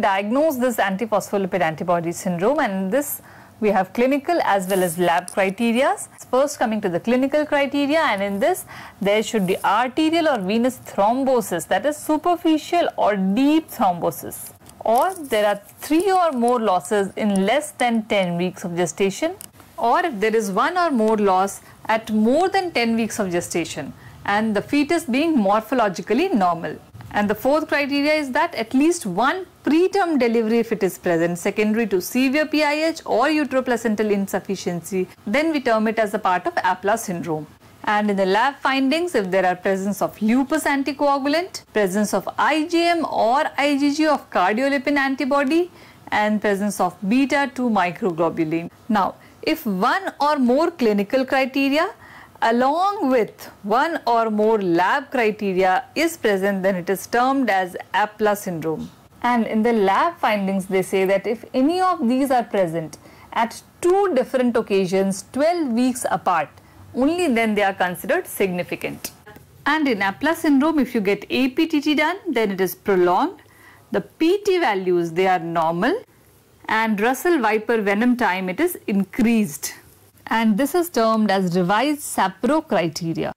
diagnose this antiphospholipid antibody syndrome and this we have clinical as well as lab criteria. First coming to the clinical criteria and in this there should be arterial or venous thrombosis that is superficial or deep thrombosis. Or there are three or more losses in less than 10 weeks of gestation. Or if there is one or more loss at more than 10 weeks of gestation and the fetus being morphologically normal. And the fourth criteria is that at least one preterm delivery if it is present secondary to severe PIH or uteroplacental insufficiency, then we term it as a part of APLA syndrome. And in the lab findings, if there are presence of lupus anticoagulant, presence of IgM or IgG of cardiolipin antibody, and presence of beta 2 microglobulin. Now, if one or more clinical criteria along with one or more lab criteria is present then it is termed as APLA syndrome. And in the lab findings they say that if any of these are present at two different occasions 12 weeks apart only then they are considered significant. And in APLA syndrome if you get APTT done then it is prolonged. The PT values they are normal and Russell Viper venom time it is increased and this is termed as revised Sapporo criteria.